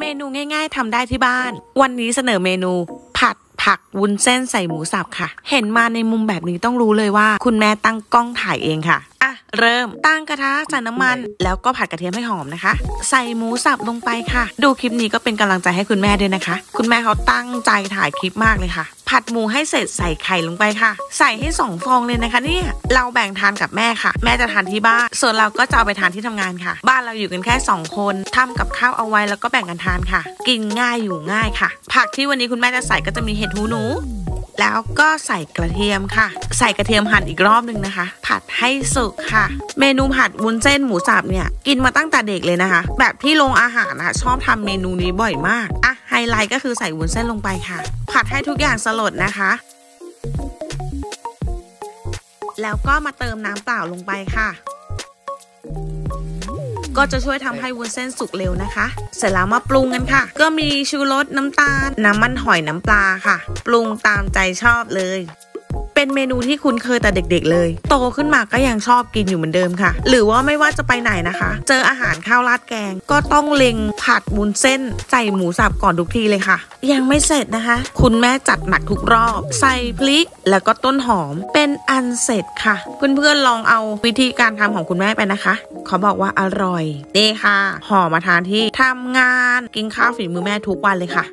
เมนูง่ายๆทำได้ที่บ้าน วันนี้เสนอเมนู ผัดผักวุ้นเส้นใส่หมูสับค่ะ เห็นมาในมุมแบบนี้ต้องรู้เลยว่า คุณแม่ตั้งกล้องถ่ายเองค่ะอะเริ่มตั้งกระทะใส่น้ำมัน แล้วก็ผัดกระเทียมให้หอมนะคะ ใส่หมูสับลงไปค่ะ ดูคลิปนี้ก็เป็นกำลังใจให้คุณแม่ด้วยนะคะ คุณแม่เขาตั้งใจถ่ายคลิปมากเลยค่ะ ผัดหมูให้เสร็จใส่ไข่ลงไปค่ะ ใส่ให้สองฟองเลยนะคะเนี่ยเราแบ่งทานกับแม่ค่ะ แม่จะทานที่บ้าน ส่วนเราก็จะเอาไปทานที่ทำงานค่ะ บ้านเราอยู่กันแค่ 2 คนทำกับข้าวเอาไว้แล้วก็แบ่งกันทานค่ะ กินง่ายอยู่ง่ายค่ะ ผักที่วันนี้คุณแม่จะใส่ก็จะมีเห็ดหูหนู แล้วก็ใส่กระเทียมค่ะ ใส่กระเทียมหั่นอีกรอบหนึ่งนะคะ ผัดให้สุกค่ะ เมนูผัดวุ้นเส้นหมูสับเนี่ยกินมาตั้งแต่เด็กเลยนะคะ แบบที่โรงอาหารนะชอบทำเมนูนี้บ่อยมากอะไฮไลท์ก็คือใส่วุ้นเส้นลงไปค่ะ ผัดให้ทุกอย่างสลดนะคะแล้วก็มาเติมน้ำเปล่าลงไปค่ะ ก็จะช่วยทำให้วุ้นเส้นสุกเร็วนะคะ เสร็จแล้วมาปรุงกันค่ะ ก็มีชูรสน้ำตาล น้ำมันหอยน้ำปลาค่ะ ปรุงตามใจชอบเลย เป็นเมนูที่คุ้นเคยแต่เด็กๆเลย โตขึ้นมาก็ยังชอบกินอยู่เหมือนเดิมค่ะ หรือว่าไม่ว่าจะไปไหนนะคะ เจออาหารข้าวราดแกง ก็ต้องเล็งผัดวุ้นเส้นใส่หมูสับก่อนทุกทีเลยค่ะ ยังไม่เสร็จนะคะ คุณแม่จัดหนักทุกรอบ ใส่พริกแล้วก็ต้นหอมเป็นอันเสร็จค่ะ เพื่อนๆลองเอาวิธีการทำของคุณแม่ไปนะคะเขาบอกว่าอร่อยนี่ค่ะห่อมาทานที่ทำงานกินข้าวฝีมือแม่ทุกวันเลยค่ะ